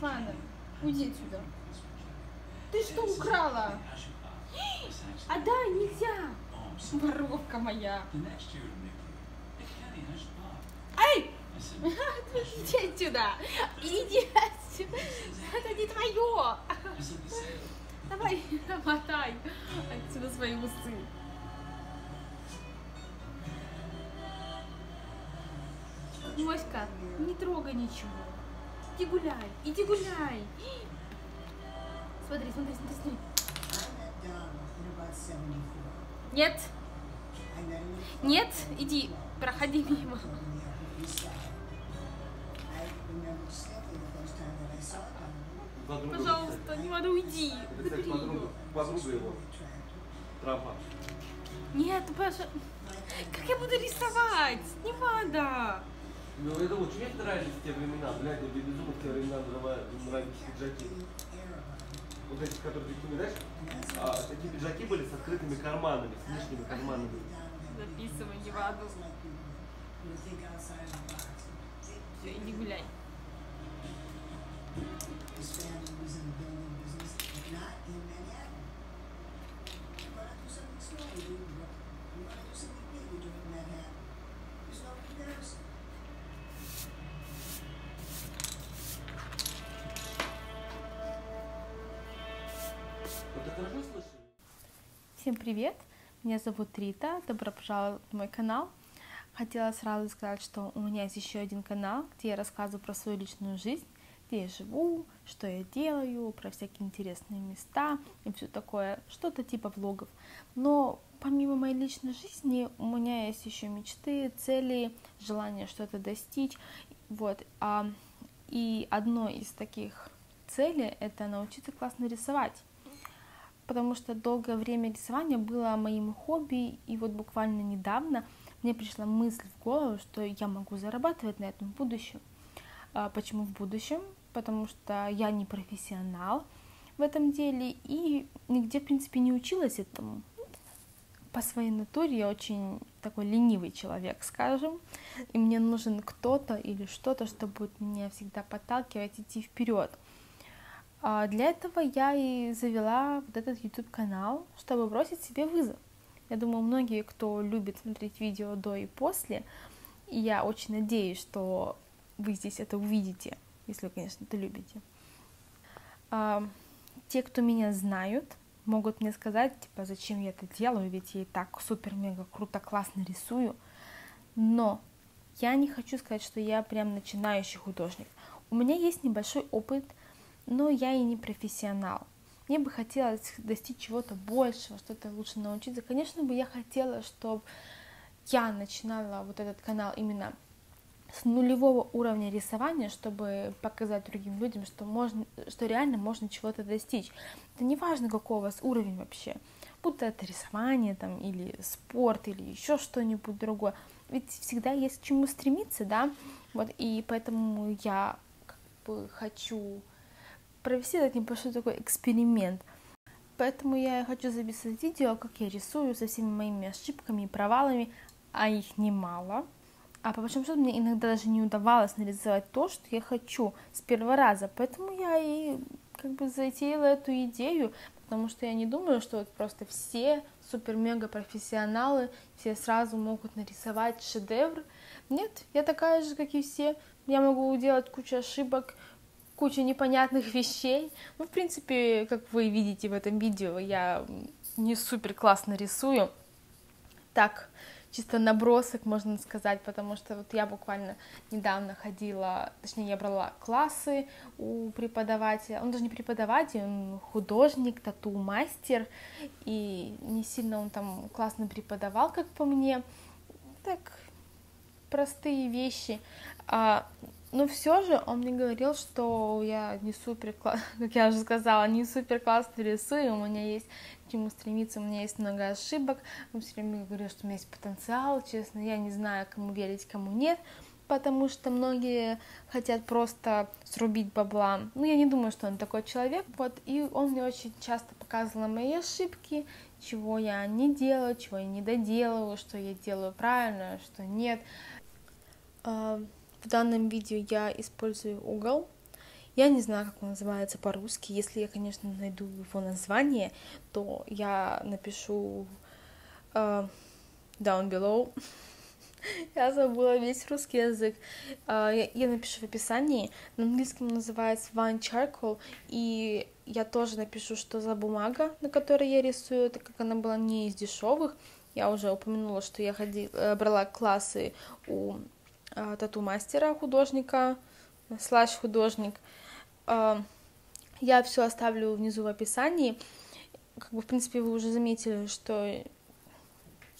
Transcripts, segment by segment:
Фана, уйди отсюда. Ты что украла? Отдай, нельзя! Воровка моя. Эй! Иди отсюда! Иди отсюда! Это не твое! Давай, мотай отсюда свои усы. Моська, не трогай ничего. Иди гуляй, иди гуляй. Смотри, смотри, смотри, смотри. Нет, нет, иди, проходи мимо. Пожалуйста, не надо уйди. Это, кстати, подруга, подруга его. Трампа. Нет, Паша, как я буду рисовать? Не надо. Ну, это лучше. Мне нравились те времена, блядь, мне безумно те времена нравились пиджаки. Вот эти, которые ты помнишь, а, такие пиджаки были с открытыми карманами, с лишними карманами. Записывай, не в аду. Все, иди гуляй. Вот ты Всем привет! Меня зовут Рита, добро пожаловать в мой канал. Хотела сразу сказать, что у меня есть еще один канал, где я рассказываю про свою личную жизнь, где я живу, что я делаю, про всякие интересные места и все такое, что-то типа влогов. Но помимо моей личной жизни у меня есть еще мечты, цели, желание что-то достичь. Вот. А, и одно из таких целей это научиться классно рисовать потому что долгое время рисование было моим хобби, и вот буквально недавно мне пришла мысль в голову, что я могу зарабатывать на этом в будущем. А Почему в будущем? Потому что я не профессионал в этом деле и нигде, в принципе, не училась этому. По своей натуре я очень такой ленивый человек, скажем, и мне нужен кто-то или что-то, что будет меня всегда подталкивать идти вперед. А Для этого я и завела вот этот YouTube канал, чтобы бросить себе вызов. Я думаю, многие, кто любит смотреть видео до и после, и я очень надеюсь, что вы здесь это увидите, если конечно, это любите. А, Те, кто меня знают, могут мне сказать, типа, зачем я это делаю, ведь я и так супер-мега круто, классно рисую. Но я не хочу сказать, что я прям начинающий художник. У меня есть небольшой опыт – но я и не профессионал. Мне бы хотелось достичь чего-то большего, что-то лучше научиться. Конечно бы я хотела, чтобы я начинала вот этот канал именно с нулевого уровня рисования, чтобы показать другим людям, что, можно, что реально можно чего-то достичь. Это не важно, какой у вас уровень вообще, будто это рисование там, или спорт, или еще что-нибудь другое. Ведь всегда есть к чему стремиться, да, вот, и поэтому я как бы хочу провести этот небольшой такой эксперимент. Поэтому я хочу записать видео, как я рисую со всеми моими ошибками и провалами, а их немало. А по большому счету мне иногда даже не удавалось нарисовать то, что я хочу с первого раза. Поэтому я и как бы затеяла эту идею, потому что я не думаю, что вот просто все супер-мега профессионалы, все сразу могут нарисовать шедевр. Нет, я такая же, как и все. Я могу делать кучу ошибок, куча непонятных вещей. Ну, в принципе, как вы видите в этом видео, я не супер классно рисую. Так, чисто набросок, можно сказать, потому что вот я буквально недавно ходила, точнее, я брала классы у преподавателя, он даже не преподаватель, он художник, тату-мастер, и не сильно он там классно преподавал, как по мне, так, простые вещи, а, но все же он мне говорил, что я не супер, как я уже сказала, не супер классно рисую, у меня есть к чему стремиться, у меня есть много ошибок. Он все время говорил, что у меня есть потенциал, честно, я не знаю, кому верить, кому нет, потому что многие хотят просто срубить бабла. Ну, я не думаю, что он такой человек, вот, и он мне очень часто показывал мои ошибки, чего я не делаю, чего я не доделываю, что я делаю правильно, что нет. В данном видео я использую угол. Я не знаю, как он называется по-русски. Если я, конечно, найду его название, то я напишу uh, down below. Я забыла весь русский язык. Uh, я, напишу в описании. На английском называется One Charcoal. И я тоже напишу, что за бумага, на которой я рисую, так как она была не из дешевых. Я уже упомянула, что я ходила, э, брала классы у тату-мастера, художника, слэш художник. Э, я все оставлю внизу в описании. Как бы, в принципе, вы уже заметили, что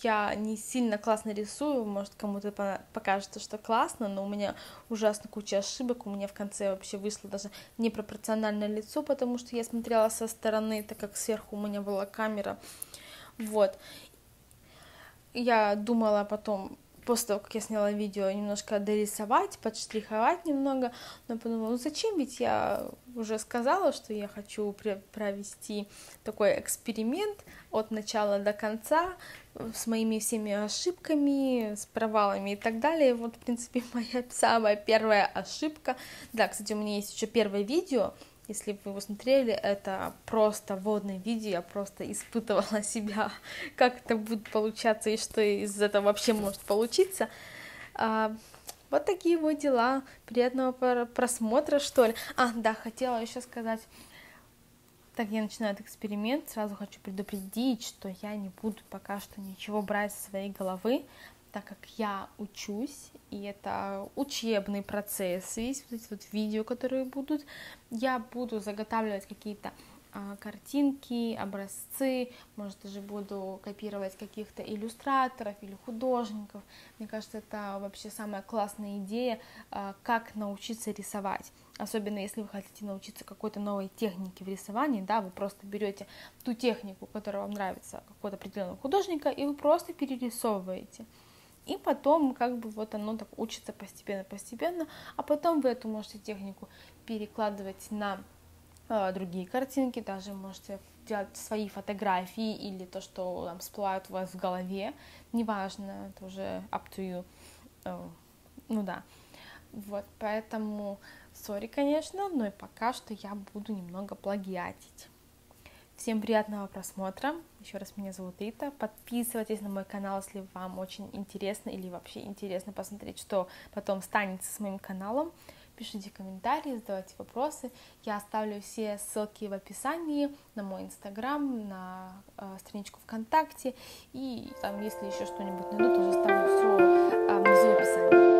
я не сильно классно рисую, может, кому-то покажется, что классно, но у меня ужасно куча ошибок, у меня в конце вообще вышло даже непропорциональное лицо, потому что я смотрела со стороны, так как сверху у меня была камера, вот, я думала потом, после того, как я сняла видео, немножко дорисовать, подштриховать немного, но подумала, ну зачем, ведь я уже сказала, что я хочу провести такой эксперимент от начала до конца, с моими всеми ошибками, с провалами и так далее. Вот, в принципе, моя самая первая ошибка. Да, кстати, у меня есть еще первое видео, если вы его смотрели, это просто водное видео, я просто испытывала себя, как это будет получаться и что из этого вообще может получиться. А, вот такие вот дела. Приятного просмотра, что ли. А, да, хотела еще сказать, так я начинаю этот эксперимент, сразу хочу предупредить, что я не буду пока что ничего брать со своей головы, так как я учусь, и это учебный процесс, весь вот эти вот видео, которые будут, я буду заготавливать какие-то а, картинки, образцы, может даже буду копировать каких-то иллюстраторов или художников. Мне кажется, это вообще самая классная идея, а, как научиться рисовать. Особенно если вы хотите научиться какой-то новой технике в рисовании, да, вы просто берете ту технику, которая вам нравится, какого-то определенного художника, и вы просто перерисовываете. И потом как бы вот оно так учится постепенно-постепенно, а потом вы эту можете технику перекладывать на э, другие картинки, даже можете делать свои фотографии или то, что там всплывает у вас в голове, неважно, это уже up to you, э, ну да, вот, поэтому, сори, конечно, но и пока что я буду немного плагиатить. Всем приятного просмотра. Еще раз меня зовут Рита. Подписывайтесь на мой канал, если вам очень интересно или вообще интересно посмотреть, что потом станется с моим каналом. Пишите комментарии, задавайте вопросы. Я оставлю все ссылки в описании на мой инстаграм, на э, страничку ВКонтакте. И там, если еще что-нибудь найду, тоже оставлю все э, внизу в описании.